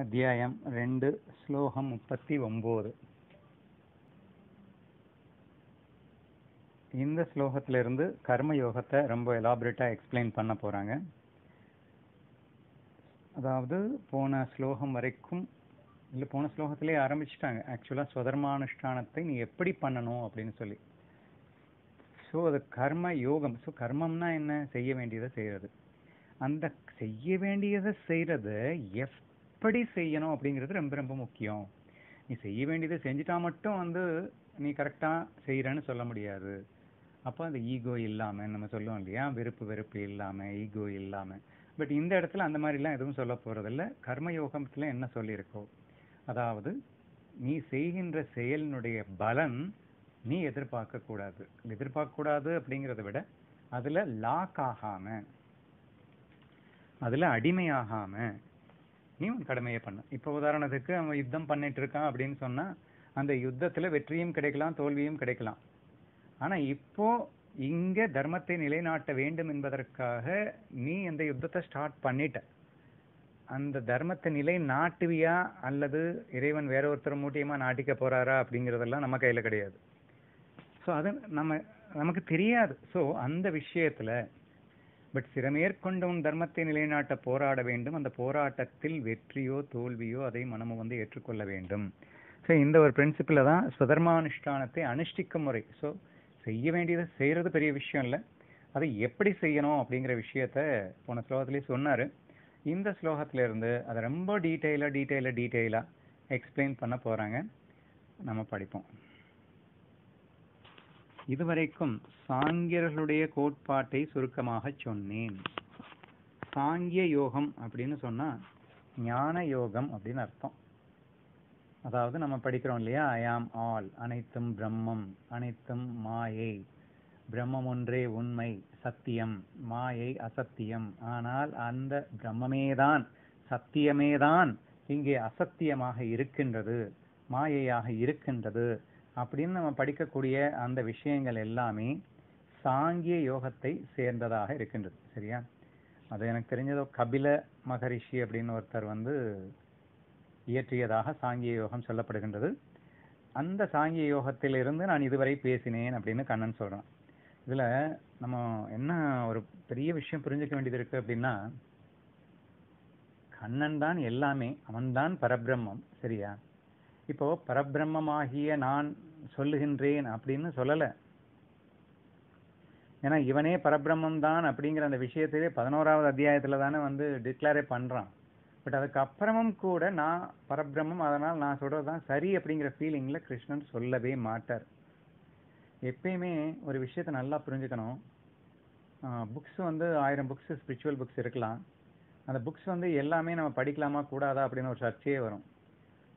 அத்தியாயம் ரெண்டு ஸ்லோகம் முப்பத்தி ஒம்பது. இந்த ஸ்லோகத்துல இருந்து கர்ம யோகத்தை ரொம்ப எலாபரேட்டாக எக்ஸ்பிளைன் பண்ண போறாங்க. அதாவது போன ஸ்லோகம் வரைக்கும் இல்லை போன ஸ்லோகத்திலே ஆரம்பிச்சிட்டாங்க. ஆக்சுவலாக சுதர்மானுஷ்டானத்தை நீ எப்படி பண்ணணும் அப்படின்னு சொல்லி. ஸோ அது கர்ம யோகம் ஸோ கர்மம்னா என்ன? செய்ய வேண்டியதை செய்யறது அந்த செய்ய வேண்டியதை செய்கிறது எஃப் எப்படி செய்யணும் அப்படிங்கிறது ரொம்ப ரொம்ப முக்கியம். நீ செய்ய வேண்டியதை செஞ்சுட்டா மட்டும் வந்து நீ கரெக்டாக செய்கிறேன்னு சொல்ல முடியாது. அப்போ அந்த ஈகோ இல்லாமல் நம்ம சொல்லுவோம் இல்லையா? வெறுப்பு வெறுப்பு இல்லாமல் ஈகோ இல்லாமல் பட் இந்த இடத்துல அந்த மாதிரிலாம் எதுவும் சொல்ல போகிறதில்ல கர்மயோகத்தில் என்ன சொல்லியிருக்கோ? அதாவது நீ செய்கின்ற செயலினுடைய பலன் நீ எதிர்பார்க்கக்கூடாது எதிர்பார்க்கக்கூடாது அப்படிங்கிறத விட அதில் லாக் ஆகாமல் அதில் அடிமையாகாமல் நீ உன் கடமையை பண்ண. இப்போ உதாரணத்துக்கு அவன் யுத்தம் பண்ணிட்டு இருக்கான் அப்படின்னு சொன்னா அந்த யுத்தத்துல வெற்றியும் கிடைக்கலாம் தோல்வியும் கிடைக்கலாம். ஆனா இப்போ இங்க தர்மத்தை நிலைநாட்ட வேண்டும் என்பதற்காக நீ அந்த யுத்தத்தை ஸ்டார்ட் பண்ணிட்ட. அந்த தர்மத்தை நிலை நாட்டுவியா அல்லது இறைவன் வேற ஒருத்தர் மூட்டியமா நாட்டிக்க போறாரா அப்படிங்கிறதெல்லாம் நம்ம கையில கிடையாது. ஸோ அது நம்ம நமக்கு தெரியாது. ஸோ அந்த விஷயத்துல பட் சிறமேற்கொண்டும் தர்மத்தை நிலைநாட்ட போராட வேண்டும். அந்த போராட்டத்தில் வெற்றியோ தோல்வியோ அதை மனமும் வந்து ஏற்றுக்கொள்ள வேண்டும். ஸோ இந்த ஒரு பிரின்சிப்பில் தான் சுதர்மானுஷ்டானத்தை அனுஷ்டிக்கும் முறை. ஸோ செய்ய வேண்டியதை செய்கிறது பெரிய விஷயம் இல்லை. அதை எப்படி செய்யணும் அப்படிங்கிற விஷயத்த போன ஸ்லோகத்திலே சொன்னார். இந்த ஸ்லோகத்திலேருந்து அதை ரொம்ப டீட்டெயிலாக டீட்டெயிலாக டீட்டெயிலாக எக்ஸ்பிளைன் பண்ண போகிறாங்க நம்ம படிப்போம். இதுவரைக்கும் சாங்கியர்களுடைய கோட்பாட்டை சுருக்கமாக சொன்னேன். சாங்கிய யோகம் அப்படின்னு சொன்னா ஞான யோகம் அப்படின்னு அர்த்தம். அதாவது நம்ம படிக்கிறோம் இல்லையா? ஐ ஆம் ஆல் அனைத்தும் பிரம்மம் அனைத்தும் மாயை. பிரம்மம் ஒன்றே உண்மை சத்தியம். மாயை அசத்தியம். ஆனால் அந்த பிரம்மமேதான் சத்தியமேதான் இங்கே அசத்தியமாக இருக்கின்றது மாயையாக இருக்கின்றது. அப்படின்னு நம்ம படிக்கக்கூடிய அந்த விஷயங்கள் எல்லாமே சாங்கிய யோகத்தை சேர்ந்ததாக இருக்கின்றது சரியா? அது எனக்கு தெரிஞ்சதோ கபில மகரிஷி அப்படின்னு ஒருத்தர் வந்து இயற்றியதாக சாங்கிய யோகம் சொல்லப்படுகின்றது. அந்த சாங்கிய யோகத்திலிருந்து நான் இதுவரை பேசினேன் அப்படின்னு கண்ணன் சொல்கிறான் இதில் நம்ம என்ன ஒரு பெரிய விஷயம் புரிஞ்சுக்க வேண்டியது இருக்குது அப்படின்னா கண்ணன் தான் எல்லாமே அவன்தான் பரபிரம்மம் சரியா? இப்போ பரபிரம்மமாகிய நான் சொல்லுகின்றேன் அப்படின்னு சொல்லலை. ஏன்னா இவனே பரபிரம்மம் தான் அப்படிங்கிற அந்த விஷயத்திலே பதினோராவது அத்தியாயத்தில் தானே வந்து டிக்ளேரே பண்ணுறான் பட் அதுக்கப்புறமும் கூட நான் பரபிரம்மம் அதனால் நான் சொல்கிறது தான் சரி அப்படிங்கிற ஃபீலிங்கில் கிருஷ்ணன் சொல்லவே மாட்டார். எப்பயுமே ஒரு விஷயத்தை நல்லா புரிஞ்சுக்கணும். புக்ஸ் வந்து ஆயிரம் புக்ஸ் ஸ்பிரிச்சுவல் புக்ஸ் இருக்கலாம். அந்த புக்ஸ் வந்து எல்லாமே நம்ம படிக்கலாமா கூடாதா அப்படின்னு ஒரு சர்ச்சையே வரும்.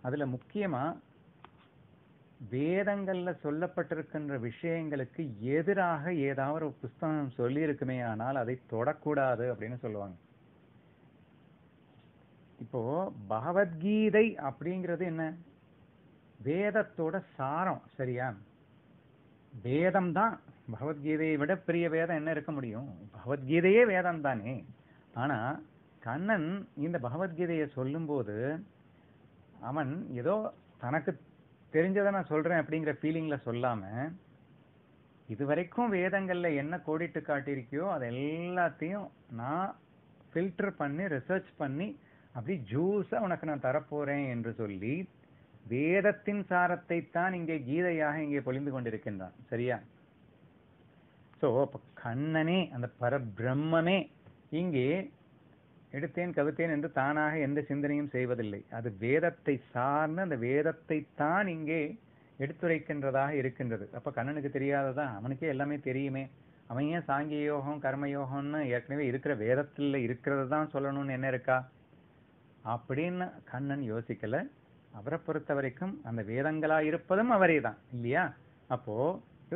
அதுல முக்கியமா வேதங்கள்ல சொல்லப்பட்டிருக்கின்ற விஷயங்களுக்கு எதிராக ஏதாவது ஒரு புஸ்தகம் சொல்லியிருக்குமே ஆனால் அதை தொடக்கூடாது அப்படின்னு சொல்லுவாங்க. இப்போ பகவத்கீதை அப்படிங்கிறது என்ன? வேதத்தோட சாரம் சரியா? வேதம் தான். பகவத்கீதையை விட பெரிய வேதம் என்ன இருக்க முடியும்? பகவத்கீதையே வேதம் தானே. ஆனா கண்ணன் இந்த பகவத்கீதையை சொல்லும்போது அவன் ஏதோ தனக்கு தெரிஞ்சதை நான் சொல்றேன் அப்படிங்கிற ஃபீலிங்ல சொல்லாம இதுவரைக்கும் வேதங்கள்ல என்ன கோடிட்டு காட்டியிருக்கியோ அது எல்லாத்தையும் நான் ஃபில்டர் பண்ணி ரிசர்ச் பண்ணி அப்படி ஜூஸா உனக்கு நான் தரப்போறேன் என்று சொல்லி வேதத்தின் சாரத்தை தான் இங்கே கீதையாக இங்கே பொழிந்து கொண்டிருக்கின்றான். சரியா? சோ அப்ப கண்ணனே அந்த பரபிரம்மே இங்கே எடுத்தேன் கவித்தேன் என்று தானாக எந்த சிந்தனையும் செய்வதில்லை. அது வேதத்தை சார்ந்து அந்த வேதத்தை தான் இங்கே எடுத்துரைக்கின்றதாக இருக்கின்றது. அப்ப கண்ணனுக்கு தெரியாததா? அவனுக்கே எல்லாமே தெரியுமே. அவன் ஏன் சாங்கிய யோகம் கர்மயோகம்னு ஏற்கனவே இருக்கிற வேதத்தில் இருக்கிறது தான் சொல்லணும்னு என்ன இருக்கா? அப்படின்னு கண்ணன் யோசிக்கல. அவரை பொறுத்த வரைக்கும் அந்த வேதங்களா இருப்பதும் அவரே தான் இல்லையா? அப்போ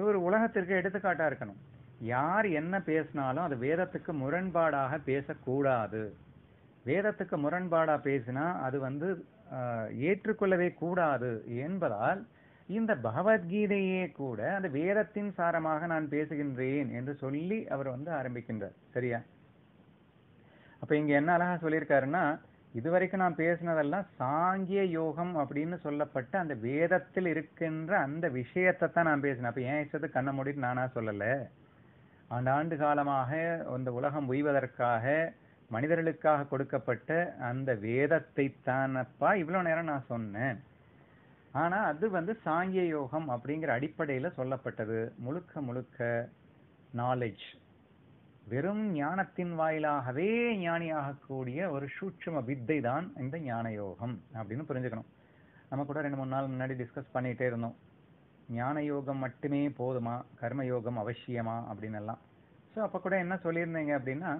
ஒரு உலகத்திற்கு எடுத்துக்காட்டா இருக்கணும். யார் என்ன பேசினாலும் அது வேதத்துக்கு முரண்பாடாக பேசக்கூடாது. வேதத்துக்கு முரண்பாடா பேசினா அது வந்து ஏற்றுக்கொள்ளவே கூடாது என்பதால் இந்த பகவத்கீதையே கூட அந்த வேதத்தின் சாரமாக நான் பேசுகின்றேன் என்று சொல்லி அவர் வந்து ஆரம்பிக்கின்றார். சரியா? அப்ப இங்க என்ன அழகா சொல்லியிருக்காருன்னா இதுவரைக்கும் நான் பேசினதெல்லாம் சாங்கிய யோகம் அப்படின்னு சொல்லப்பட்ட அந்த வேதத்தில் இருக்கின்ற அந்த விஷயத்தை தான் நான் பேசினேன். அப்ப ஏன் இஷ்டத்து கண்ணை மூடிட்டு நானா சொல்லல. ஆண்டாண்டு காலமாக இந்த உலகம் உய்வதற்காக மனிதர்களுக்காக கொடுக்கப்பட்ட அந்த வேதத்தை தானப்பா இவ்வளவு நேரம் நான் சொன்னேன். ஆனா அது வந்து சாங்கிய யோகம் அப்படிங்கிற அடிப்படையில சொல்லப்பட்டது. முழுக்க முழுக்க நாலேஜ் வெறும் ஞானத்தின் வாயிலாகவே ஞானியாகக்கூடிய ஒரு சூட்சும வித்தை தான் இந்த ஞான யோகம் அப்படின்னு புரிஞ்சுக்கணும். நம்ம கூட ரெண்டு மூணு நாள் முன்னாடி டிஸ்கஸ் பண்ணிட்டே இருந்தோம். ஞான யோகம் மட்டுமே போதுமா? கர்ம யோகம் அவசியமா? அப்படின்னு எல்லாம் ஸோ அப்போ கூட என்ன சொல்லியிருந்தீங்க அப்படின்னா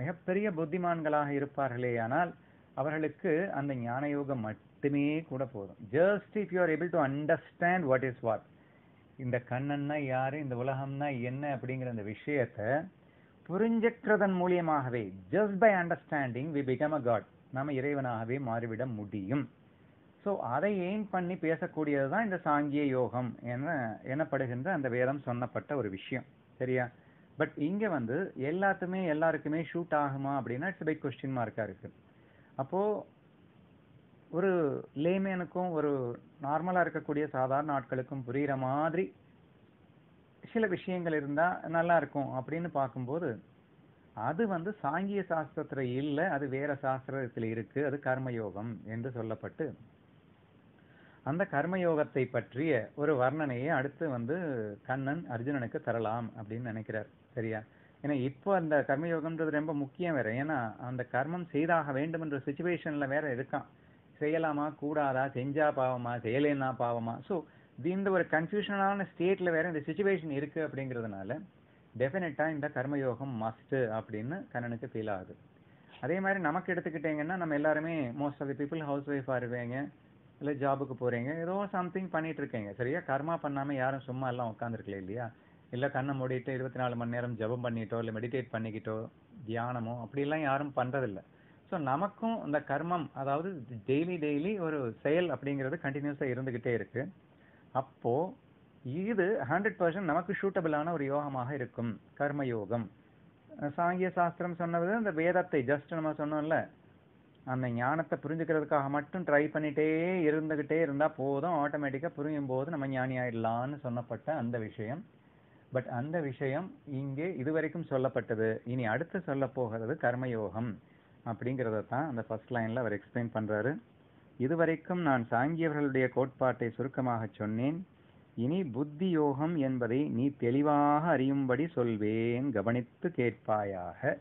மிகப்பெரிய புத்திமான்களாக இருப்பார்களே ஆனால் அவர்களுக்கு அந்த ஞான யோகம் மட்டுமே கூட போதும். Just if you are able to understand what is what இந்த கண்ணன்னா யாரு இந்த உலகம்னா என்ன அப்படிங்கிற அந்த விஷயத்தை புரிஞ்சுக்கிறதன் மூலியமாகவே just by understanding we become a God நாம் இறைவனாகவே மாறிவிட முடியும். ஸோ அதை எய்ம் பண்ணி பேசக்கூடியது தான் இந்த சாங்கிய யோகம் என எனப்படுகின்ற அந்த வேதம் சொன்னப்பட்ட ஒரு விஷயம். சரியா? பட் இங்க வந்து எல்லாத்துமே எல்லாருக்குமே ஷூட் ஆகுமா அப்படின்னா இட்ஸ் பை கொஸ்டின் மார்க்கா இருக்கு. அப்போ ஒரு லேமேனுக்கும் ஒரு நார்மலா இருக்கக்கூடிய சாதாரண ஆட்களுக்கும் புரியுற மாதிரி சில விஷயங்கள் இருந்தா நல்லா இருக்கும் அப்படின்னு பார்க்கும்போது அது வந்து சாங்கிய சாஸ்திரத்துல இல்ல அது வேற சாஸ்திரத்துல இருக்கு அது கர்மயோகம் என்று சொல்லப்பட்டு அந்த கர்மயோகத்தை பற்றிய ஒரு வர்ணனையை அடுத்து வந்து கண்ணன் அர்ஜுனனுக்கு தரலாம் அப்படின்னு நினைக்கிறார். சரியா? ஏன்னா இப்போ அந்த கர்மயோகம்ன்றது ரொம்ப முக்கியம் வேற. ஏன்னா அந்த கர்மம் செய்தாக வேண்டும் என்ற சுச்சுவேஷன்ல வேற இருக்கான். செய்யலாமா? கூடாதா? செஞ்சா பாவமா? செய்யலைன்னா பாவமா? ஸோ இந்த ஒரு கன்ஃபியூஷனான ஸ்டேட்ல வேற இந்த சுச்சுவேஷன் இருக்கு அப்படிங்கிறதுனால டெஃபினட்டா இந்த கர்மயோகம் மஸ்ட் அப்படின்னு கண்ணனுக்கு ஃபீல் ஆகுது. அதே மாதிரி நமக்கு எடுத்துக்கிட்டீங்கன்னா நம்ம எல்லாருமே most of the people house ஒய்ஃபாக இருப்பீங்க. இல்லை ஜாபுக்கு போறீங்க. ஏதோ சம்திங் பண்ணிட்டு இருக்கீங்க. சரியா? கர்மா பண்ணாம யாரும் சும்மா எல்லாம் உட்காந்துருக்கல இல்லையா? இல்லை கண்ணை மூடிட்டு இருபத்தி நாலு மணி நேரம் ஜெபம் பண்ணிட்டோ இல்லை மெடிடேட் பண்ணிக்கிட்டோ தியானமோ அப்படிலாம் யாரும் பண்ணுறதில்ல ஸோ நமக்கும் இந்த கர்மம் அதாவது டெய்லி டெய்லி ஒரு செயல் அப்படிங்கிறது கண்டினியூஸாக இருந்துக்கிட்டே இருக்கு. அப்போது இது ஹண்ட்ரட் பர்சன்ட் நமக்கு ஷூட்டபிளான ஒரு யோகமாக இருக்கும். கர்ம யோகம் சாங்கிய சாஸ்திரம் சொன்னது அந்த வேதத்தை ஜஸ்ட் நம்ம சொன்னோம்ல அந்த ஞானத்தை புரிஞ்சுக்கிறதுக்காக மட்டும் ட்ரை பண்ணிட்டே இருந்துக்கிட்டே இருந்தால் போதும். ஆட்டோமேட்டிக்காக புரியும் போது நம்ம ஞானி ஆயிடலாம்னு சொன்னப்பட்ட அந்த விஷயம். பட் அந்த விஷயம் இங்கே இதுவரைக்கும் சொல்லப்பட்டது. இனி அடுத்து சொல்ல போகிறது கர்மயோகம் அப்படிங்கிறத தான் அந்த ஃபர்ஸ்ட் லைன்ல அவர் எக்ஸ்பிளைன் பண்றாரு. இதுவரைக்கும் நான் சாங்கியவர்களுடைய கோட்பாட்டை சுருக்கமாக சொன்னேன். இனி புத்தி யோகம் என்பதை நீ தெளிவாக அறியும்படி சொல்வேன் கவனித்து கேட்பாயாக.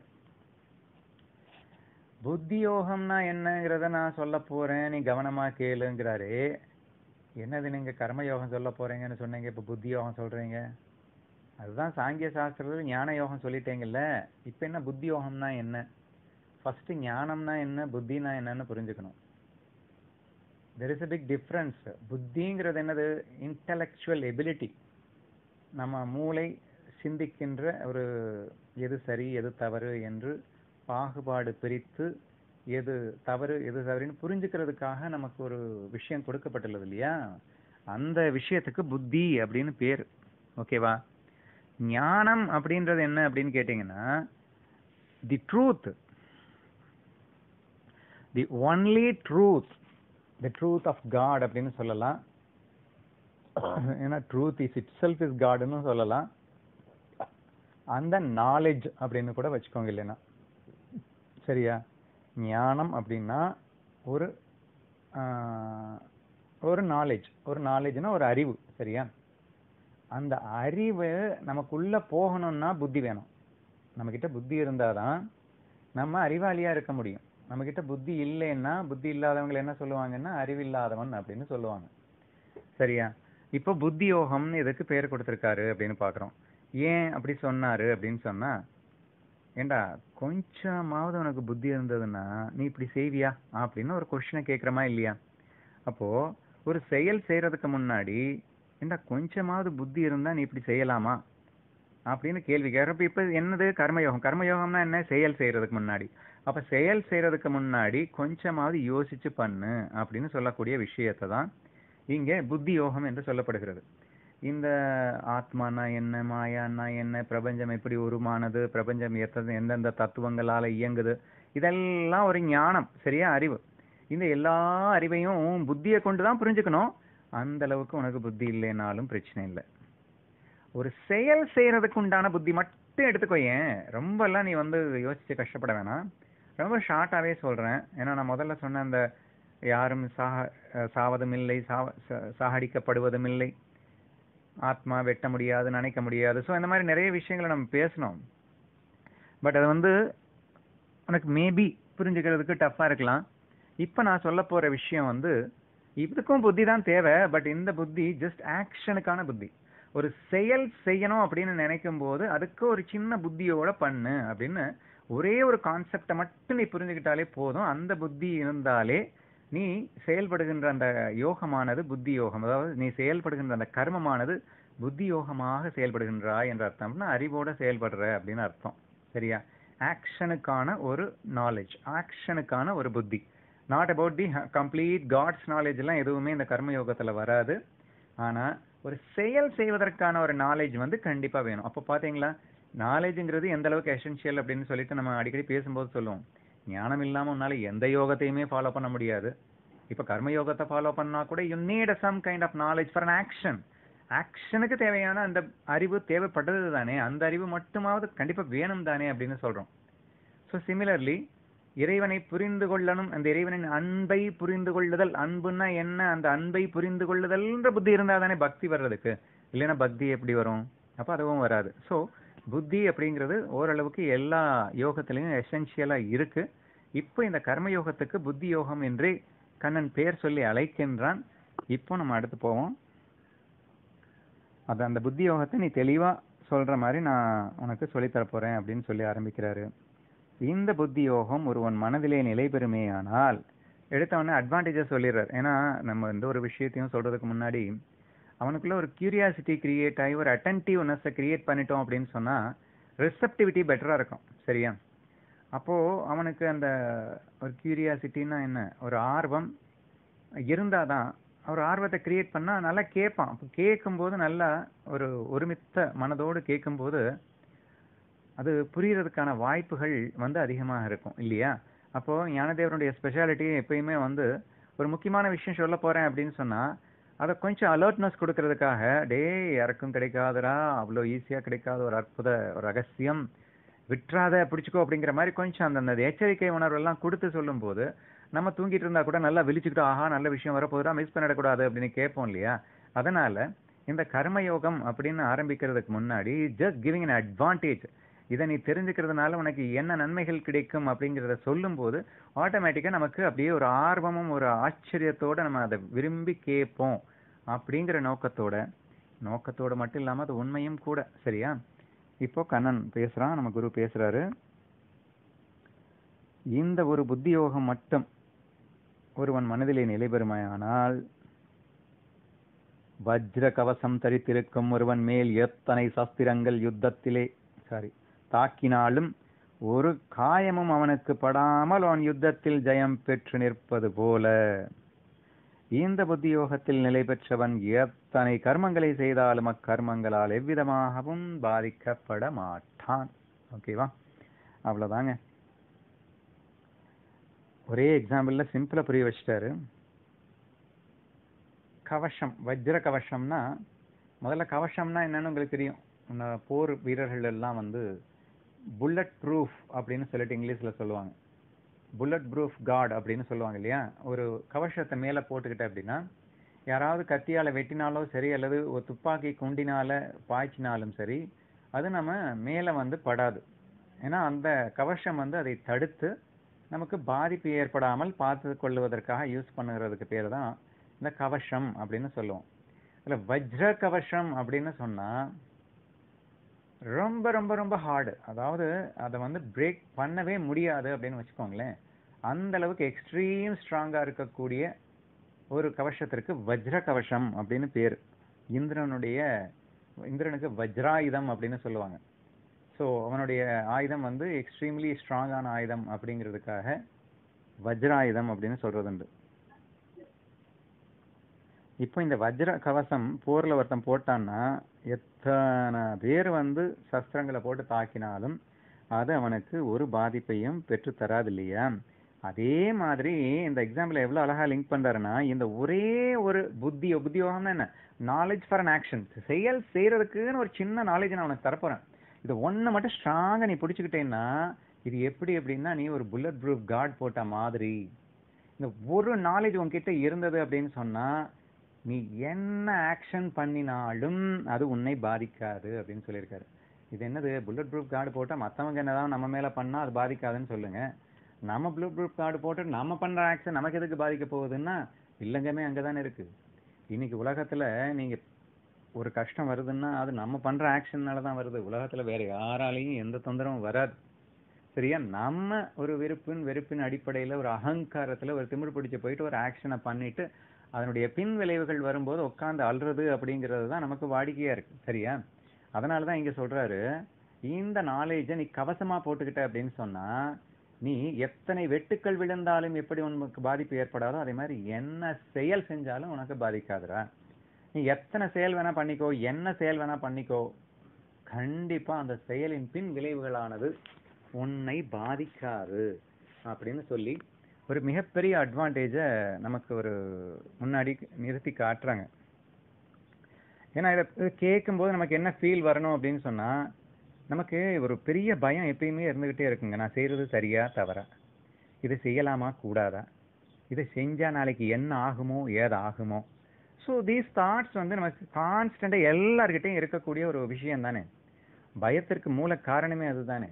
புத்தி யோகம்னா என்னங்கிறத நான் சொல்ல போறேன் நீ கவனமா கேளுங்கிறாரு. என்னது நீங்க கர்மயோகம் சொல்ல போறீங்கன்னு சொன்னீங்க இப்ப புத்தி யோகம் சொல்றீங்க? அதுதான் சாங்கிய சாஸ்திரத்தில் ஞான யோகம் சொல்லிட்டேங்கல்ல இப்போ என்ன புத்தி யோகம்னா என்ன? ஃபஸ்ட்டு ஞானம்னா என்ன புத்தினா என்னன்னு புரிஞ்சுக்கணும். There is a big difference புத்திங்கிறது என்னது? இன்டலெக்சுவல் எபிலிட்டி நம்ம மூளை சிந்திக்கின்ற ஒரு எது சரி எது தவறு என்று பாகுபாடு பிரித்து எது தவறு எது தவறுன்னு புரிஞ்சுக்கிறதுக்காக நமக்கு ஒரு விஷயம் கொடுக்கப்பட்டுள்ளது இல்லையா? அந்த விஷயத்துக்கு புத்தி அப்படின்னு பேர். ஓகேவா? ஞானம் அப்படின்றது என்ன அப்படின்னு கேட்டீங்கன்னா the truth the only truth the truth of God அப்படின்னு சொல்லலாம். ஏன்னா truth is itself is காடுன்னு சொல்லலாம். அந்த நாலேஜ் அப்படின்னு கூட வச்சுக்கோங்க இல்லைன்னா. சரியா? ஞானம் அப்படின்னா ஒரு ஒரு நாலேஜ் ஒரு நாலேஜ்னா ஒரு அறிவு. சரியா? அந்த அறிவு நமக்குள்ள போகணும்னா புத்தி வேணும். நம்மக்கிட்ட புத்தி இருந்தால் தான் நம்ம அறிவாளியாக இருக்க முடியும். நம்மக்கிட்ட புத்தி இல்லைன்னா புத்தி இல்லாதவங்க என்ன சொல்லுவாங்கன்னா அறிவில்லாதவன் அப்படின்னு சொல்லுவாங்க. சரியா? இப்போ புத்தி யோகம்னு எதுக்கு பேர் கொடுத்துருக்காரு அப்படின்னு பார்க்குறோம். ஏன் அப்படி சொன்னாரு அப்படின்னு சொன்னா ஏண்டா கொஞ்சமாவது உனக்கு புத்தி இருந்ததுன்னா நீ இப்படி செய்வியா? அப்படின்னு ஒரு கொஷினை கேட்குறமா இல்லையா? அப்போ ஒரு செயல் செய்யறதுக்கு முன்னாடி ஏண்டா கொஞ்சமாவது புத்தி இருந்தா நீ இப்படி செய்யலாமா? அப்படின்னு கேள்வி கேட்குறப்ப இப்ப என்னது கர்மயோகம்? கர்மயோகம்னா என்ன? செயல் செய்யறதுக்கு முன்னாடி. அப்ப செயல் செய்யறதுக்கு முன்னாடி கொஞ்சமாவது யோசிச்சு பண்ணு அப்படின்னு சொல்லக்கூடிய விஷயத்தை தான் இங்கே புத்தி யோகம் என்று சொல்லப்படுகிறது. இந்த ஆத்மானா என்ன? மாயானா என்ன? பிரபஞ்சம் எப்படி உருமானது? பிரபஞ்சம் எத்தனை எந்தெந்த தத்துவங்களால இயங்குது? இதெல்லாம் ஒரு ஞானம் சரியா? அறிவு. இந்த எல்லா அறிவையும் புத்தியை கொண்டு தான் புரிஞ்சுக்கணும். அந்த அளவுக்கு உனக்கு புத்தி இல்லைனாலும் பிரச்சனை இல்லை. ஒரு செயல் செய்யறதுக்கு உண்டான புத்தி மட்டும் எடுத்துக்கோ ஏன்? ரொம்பலாம் நீ வந்து யோசிச்சு கஷ்டப்பட வேணாம். ரொம்ப ஷார்ட்டாவே சொல்றேன். ஏன்னா நான் முதல்ல சொன்ன அந்த யாரும் சாக சாவதும் இல்லை சாவ- ச- சாகடிக்கப்படுவதும் இல்லை. ஆத்மா வெட்ட முடியாது நினைக்க முடியாது. ஸோ இந்த மாதிரி நிறைய விஷயங்களை நம்ம பேசணும். பட் அது வந்து உனக்கு மேபி புரிஞ்சுக்கிறதுக்கு டஃப்பாக இருக்கலாம். இப்போ நான் சொல்ல போகிற விஷயம் வந்து இதுக்கும் புத்தி தான் தேவை பட் இந்த புத்தி ஜஸ்ட் ஆக்ஷனுக்கான புத்தி. ஒரு செயல் செய்யணும் அப்படின்னு நினைக்கும் போது அதுக்கு ஒரு சின்ன புத்தியோட பண்ணு அப்படின்னு ஒரே ஒரு கான்செப்டை மட்டும் நீ புரிஞ்சுக்கிட்டாலே போதும். அந்த புத்தி இருந்தாலே நீ செயல்படுகின்ற அந்த யோகமானது புத்தி யோகம் அதாவது நீ செயல்படுகின்ற அந்த கர்மமானது புத்தி யோகமாக செயல்படுகின்றாய் என்ற அர்த்தம்னா அறிவோட செயல்படுற அப்படின்னு அர்த்தம். சரியா? ஆக்ஷனுக்கான ஒரு நாலேஜ் ஆக்ஷனுக்கான ஒரு புத்தி. Not about the complete God's knowledge எல்லாம் எதுவுமே இந்த கர்ம யோகத்துல வராது. ஆனா ஒரு செயல் செய்வதற்கான ஒரு நாலேஜ் வந்து கண்டிப்பா வேணும். அப்போ பாத்தீங்களா? நாலேஜ்ங்கிறது எந்த அளவுக்கு எசென்ஷியல் அப்படின்னு சொல்லிட்டு நம்ம அடிக்கடி பேசும்போது சொல்லுவோம். ஞானம் இல்லாம உன்னால எந்த யோகத்தையுமே ஃபாலோ பண்ண முடியாது. இப்ப கர்ம யோகத்தை ஃபாலோ பண்ணா கூட you need some kind of knowledge for an action ஆக்ஷனுக்கு தேவையான அந்த அறிவு தேவைப்பட்டது தானே. அந்த அறிவு மட்டுமாவது கண்டிப்பா வேணும் தானே அப்படின்னு சொல்றோம். ஸோ சிமிலர்லி இறைவனை புரிந்து கொள்ளணும். அந்த இறைவனின் அன்பை புரிந்து கொள்ளுதல். அன்புன்னா என்ன? அந்த அன்பை புரிந்து கொள்ளுதல்ன்ற புத்தி இருந்தா தானே பக்தி வர்றதுக்கு. இல்லைன்னா பக்தி எப்படி வரும்? அப்ப அதுவும் வராது. ஸோ புத்தி அப்படிங்கிறது ஓரளவுக்கு எல்லா யோகத்திலையும் எசென்ஷியலாக இருக்கு. இப்போ இந்த கர்ம யோகத்துக்கு புத்தி யோகம் என்றே கண்ணன் பெயர் சொல்லி அழைக்கின்றான். இப்போ நம்ம அடுத்து போவோம். அது அந்த புத்தி யோகத்தை நீ தெளிவா சொல்ற மாதிரி நான் உனக்கு சொல்லித் தரப் போறேன் அப்படின்னு சொல்லி ஆரம்பிக்கிறாரு. இந்த புத்தி யோகம் ஒருவன் மனதிலே நிலை பெறுமேயானால் எடுத்தவொடனே அட்வான்டேஜஸ் சொல்லிடுறார். ஏன்னா நம்ம எந்த ஒரு விஷயத்தையும் சொல்கிறதுக்கு முன்னாடி அவனுக்குள்ள ஒரு கியூரியாசிட்டி கிரியேட் ஆகி ஒரு அட்டன்டிவ்னஸை கிரியேட் பண்ணிட்டோம் அப்படின்னு சொன்னால் ரிசப்டிவிட்டி பெட்டராக இருக்கும். சரியா? அப்போது அவனுக்கு அந்த ஒரு கியூரியாசிட்டின்னா என்ன? ஒரு ஆர்வம் இருந்தால் தான் ஒரு ஆர்வத்தை கிரியேட் பண்ணால் நல்லா கேட்பான். அப்போ கேட்கும்போது நல்லா ஒரு ஒருமித்த மனதோடு கேட்கும்போது அது புரியறதுக்கான வாய்ப்புகள் வந்து அதிகமாக இருக்கும் இல்லையா? அப்போ ஞானதேவருடைய ஸ்பெஷாலிட்டி எப்பயுமே வந்து ஒரு முக்கியமான விஷயம் சொல்ல போறேன் அப்படின்னு சொன்னா அதை கொஞ்சம் அலர்ட்னஸ் கொடுக்கறதுக்காக டேய் யாருக்கும் கிடைக்காதடா அவ்வளோ ஈஸியா கிடைக்காத ஒரு அற்புத ஒரு ரகசியம். விட்டுறாத பிடிச்சிக்கோ அப்படிங்கிற மாதிரி கொஞ்சம் அந்த எச்சரிக்கை உணர்வு எல்லாம் கொடுத்து சொல்லும்போது நம்ம தூங்கிட்டு இருந்தா கூட நல்லா விழிச்சுக்கிட்டு ஆஹா நல்ல விஷயம் வரப்போதுதான் மிஸ் பண்ணிடக்கூடாது அப்படின்னு கேட்போம் இல்லையா? அதனால இந்த கர்மயோகம் அப்படின்னு ஆரம்பிக்கிறதுக்கு முன்னாடி ஜஸ்ட் கிவிங் அன் அட்வான்டேஜ் இதை நீ தெரிஞ்சுக்கிறதுனால உனக்கு என்ன நன்மைகள் கிடைக்கும் அப்படிங்கிறத சொல்லும்போது ஆட்டோமேட்டிக்காக நமக்கு அப்படியே ஒரு ஆர்வமும் ஒரு ஆச்சரியத்தோடு நம்ம அதை விரும்பி கேட்போம் அப்படிங்கிற நோக்கத்தோட நோக்கத்தோட மட்டும் இல்லாமல் அது உண்மையும் கூட சரியா? இப்போ கண்ணன் பேசுகிறான் நம்ம குரு பேசுகிறாரு இந்த ஒரு புத்தி யோகம் மட்டும் ஒருவன் மனதிலே நிலை பெறுமாயானால் வஜ்ர கவசம் தரித்திருக்கும் ஒருவன் மேல் எத்தனை சஸ்திரங்கள் யுத்தத்திலே சாரி தாக்கினாலும் ஒரு காயமும் அவனுக்கு படாமல் அவன் யுத்தத்தில் ஜெயம் பெற்று நிற்பது போல. இந்த புத்தியோகத்தில் நிலை பெற்றவன் எத்தனை கர்மங்களை செய்தாலும் அக்கர்மங்களால் எவ்விதமாகவும் பாதிக்கப்பட மாட்டான். ஓகேவா அவ்வளோதாங்க ஒரே எக்ஸாம்பிளில் சிம்பிளாக புரிய வச்சிட்டாரு. கவசம் வஜ்ர கவசம்னா முதல்ல கவசம்னா என்னன்னு உங்களுக்கு தெரியும். போர் வீரர்கள் எல்லாம் வந்து புல்லட் ப்ரூஃப் அப்படின்னு சொல்லிட்டு இங்கிலீஷில் சொல்லுவாங்க. புல்லட் ப்ரூஃப் காட் அப்படின்னு சொல்லுவாங்க இல்லையா? ஒரு கவசத்தை மேலே போட்டுக்கிட்ட அப்படின்னா யாராவது கத்தியால் வெட்டினாலோ சரி அல்லது ஒரு துப்பாக்கி குண்டினால் பாய்ச்சினாலும் சரி அது நம்ம மேலே வந்து படாது. ஏன்னா அந்த கவசம் வந்து அதை தடுத்து நமக்கு பாதிப்பு ஏற்படாமல் பார்த்து கொள்வதற்காக யூஸ் பண்ணுகிறதுக்கு பேர் தான் இந்த கவசம் அப்படின்னு சொல்லுவோம். இதுல வஜ்ர கவசம் அப்படின்னு சொன்னால் ரொம்ப ரொம்ப ரொம்ப ஹார்டு அதாவது அதை வந்து பிரேக் பண்ணவே முடியாது அப்படின்னு வச்சுக்கோங்களேன். அந்த அளவுக்கு எக்ஸ்ட்ரீம் ஸ்ட்ராங்காக இருக்கக்கூடிய ஒரு கவசத்திற்கு வஜ்ர கவசம் அப்படின்னு பேர். இந்திரனுடைய இந்திரனுக்கு வஜ்ராயுதம் அப்படின்னு சொல்லுவாங்க. ஸோ அவனுடைய ஆயுதம் வந்து எக்ஸ்ட்ரீம்லி ஸ்ட்ராங்கான ஆயுதம் அப்படிங்கிறதுக்காக வஜ்ராயுதம் அப்படின்னு சொல்றதுண்டு. இப்போ இந்த வஜ்ர கவசம் போர்ல ஒருத்தன் போட்டான்னா பேர் வந்து சஸ்திரங்களை போட்டு தாக்கினாலும் அது அவனுக்கு ஒரு பாதிப்பையும் பெற்று தராது இல்லையா? அதே மாதிரி இந்த எக்ஸாம்பிள் எவ்வளவு அழகா லிங்க் பண்றாருன்னா இந்த ஒரே ஒரு புத்தி புத்தியோகம்னா என்ன? நாலேஜ் ஃபார் அன் ஆக்ஷன் செயல் செய்யறதுக்குன்னு ஒரு சின்ன நாலேஜ் நான் உனக்கு தரப்போறேன். இது ஒன்று மட்டும் ஸ்ட்ராங்கா நீ பிடிச்சுக்கிட்டேன்னா இது எப்படி எப்படின்னா நீ ஒரு புல்லட் ப்ரூஃப் கார்டு போட்ட மாதிரி. இந்த ஒரு நாலேஜ் உன்கிட்ட இருந்தது அப்படின்னு சொன்னா நீ என்ன ஆக்ஷன் பண்ணினாலும் அது உன்னை பாதிக்காது அப்படின்னு சொல்லியிருக்காரு. இது என்னது? புல்லட் ப்ரூஃப் கார்டு போட்டா மத்தவங்க என்னதான் நம்ம மேல பண்ணா அது பாதிக்காதுன்னு சொல்லுங்க. நம்ம புல்லட் ப்ரூஃப் கார்டு போட்டு நம்ம பண்ற ஆக்ஷன் நமக்கு எதுக்கு பாதிக்க போகுதுன்னா இல்லங்கமே அங்கதானே இருக்கு. இன்னைக்கு உலகத்துல நீங்க ஒரு கஷ்டம் வருதுன்னா அது நம்ம பண்ற ஆக்ஷன்னால தான் வருது. உலகத்துல வேற யாராலையும் எந்த தொந்தரவும் வராது. சரியா? நம்ம ஒரு வெறுப்பின் வெறுப்பின் அடிப்படையில ஒரு அகங்காரத்துல ஒரு திமிழ் பிடிச்சி போயிட்டு ஒரு ஆக்ஷனை பண்ணிட்டு அதனுடைய பின் விளைவுகள் வரும்போது உட்காந்து அல்றது அப்படிங்கிறது தான் நமக்கு வாடிக்கையா இருக்கு. சரியா? அதனால தான் இங்க சொல்றாரு இந்த நாலேஜை நீ கவசமா போட்டுக்கிட்ட அப்படின்னு சொன்னா நீ எத்தனை வெட்டுக்கள் விழுந்தாலும் எப்படி உனக்கு பாதிப்பு ஏற்படாதோ அதே மாதிரி என்ன செயல் செஞ்சாலும் உனக்கு பாதிக்காதுரா நீ எத்தனை செயல் வேணா பண்ணிக்கோ என்ன செயல் வேணா பண்ணிக்கோ. கண்டிப்பா அந்த செயலின் பின் விளைவுகளானது உன்னை பாதிக்காது. அப்படின்னு சொல்லி ஒரு மிகப்பெரிய அட்வான்டேஜை நமக்கு ஒரு முன்னாடி நிறுத்தி காட்டுறாங்க. ஏன்னா இதை கேட்கும்போது நமக்கு என்ன ஃபீல் வரணும் அப்படின்னு சொன்னா நமக்கு ஒரு பெரிய பயம் எப்பயுமே இருந்துக்கிட்டே இருக்குங்க. நான் செய்யறது சரியா தவறா? இதை செய்யலாமா கூடாதா? இதை செஞ்சால் நாளைக்கு என்ன ஆகுமோ ஏது ஆகுமோ? ஸோ தீஸ் தாட்ஸ் வந்து நமக்கு கான்ஸ்டண்ட்டாக எல்லார்கிட்டையும் இருக்கக்கூடிய ஒரு விஷயம் தானே? பயத்திற்கு மூல காரணமே அதுதானே?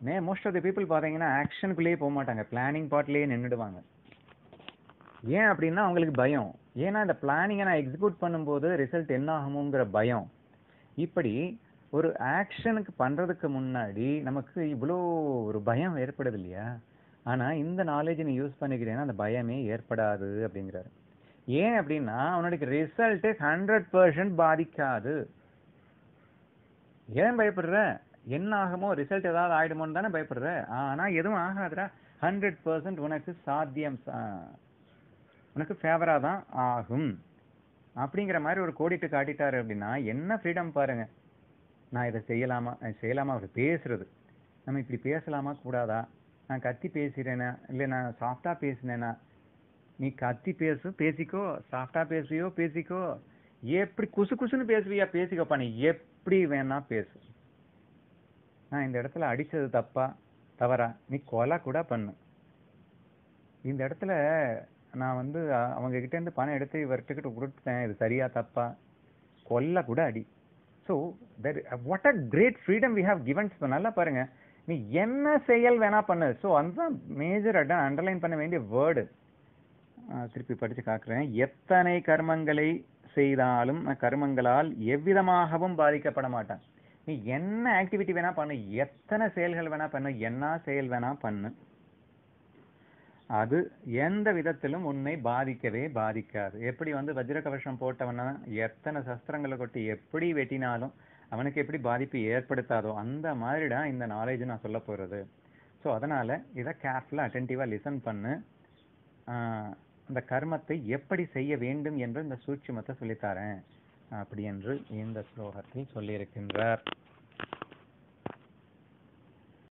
May most of the people பார்த்தீங்கன்னா ஆக்ஷனுக்குள்ளேயே போக மாட்டாங்க. பிளானிங் பார்ட்லேயே நின்றுடுவாங்க ஏன் அப்படின்னா அவங்களுக்கு பயம். ஏன்னா இந்த பிளானிங்கை நான் எக்ஸிக்யூட் பண்ணும்போது ரிசல்ட் என்ன ஆகுமோங்கிற பயம். இப்படி ஒரு ஆக்ஷனுக்கு பண்ணுறதுக்கு முன்னாடி நமக்கு இவ்வளோ ஒரு பயம் ஏற்படுது இல்லையா? ஆனால் இந்த நாலேஜ் நீ யூஸ் பண்ணிக்கிறேன்னா அந்த பயமே ஏற்படாது அப்படிங்கிறாரு. ஏன் அப்படின்னா அவனுடைய ரிசல்ட்டு ஹண்ட்ரட் பர்சன்ட் பாதிக்காது. ஏன் பயப்படுற? என்ன ஆகுமோ ரிசல்ட் ஏதாவது ஆயிடுமோன்னு தானே பயப்படுற? ஆனா எதுவும் ஆகாதுடா. ஹண்ட்ரட் பர்சன்ட் உனக்கு சாத்தியம் உனக்கு ஃபேவரா தான் ஆகும். அப்படிங்கிற மாதிரி ஒரு கோடிட்டு காட்டிட்டாரு அப்படின்னா என்ன ஃப்ரீடம் பாருங்க. நான் இதை செய்யலாமா? செய்யலாமா? அவர் பேசுறது. நம்ம இப்படி பேசலாமா? கூடாதா? நான் கத்தி பேசுறேனா? இல்லை நான் சாஃப்டா பேசினேனா? நீ கத்தி பேசு பேசிக்கோ. சாஃப்டா பேசுவியோ பேசிக்கோ. எப்படி குசு குசுன்னு பேசுவியா? பேசிக்கோப்பா. நீ எப்படி வேணா பேசு. நான் இந்த இடத்துல அடிச்சது தப்பா தவறா நீ கொலை கூட பண்ணு. இந்த இடத்துல நான் வந்து அவங்க கிட்ட இருந்து பணம் எடுத்து இவர்கிட்ட கொடுத்துட்டேன் இது சரியா தப்பா கொல்ல கூட அடி. So that what a great freedom we have இப்போ நல்லா பாருங்க. நீ என்ன செயல் வேணா பண்ணு. ஸோ அந்த மேஜர் அட்டன் அண்டர்லைன் பண்ண வேண்டிய வேர்டு திருப்பி படித்து காக்குறேன். எத்தனை கர்மங்களை செய்தாலும் கர்மங்களால் எவ்விதமாகவும் பாதிக்கப்பட மாட்டான். நீ என்ன ஆக்டிவிட்டி வேணா பண்ணு. எத்தனை செயல்கள் வேணா பண்ணு. என்ன செயல் வேணா பண்ணு. அது எந்த விதத்திலும் உன்னை பாதிக்கவே பாதிக்காது. எப்படி வந்து வஜ்ர கவசம் போட்டவனா எத்தனை சஸ்திரங்களை கொட்டி எப்படி வெட்டினாலும் அவனுக்கு எப்படி பாதிப்பு ஏற்படுத்தாதோ அந்த மாதிரி தான் இந்த நாலேஜ் நான் சொல்ல போறது. ஸோ அதனால இதை கேர்ஃபுல்லாக அட்டென்டிவாக லிசன் பண்ணு. அந்த கர்மத்தை எப்படி செய்ய வேண்டும் என்று இந்த சூட்சுமத்தை சொல்லித்தரேன் அப்படி என்று இந்த ஸ்லோகத்தில் சொல்லியிருக்கின்றார்.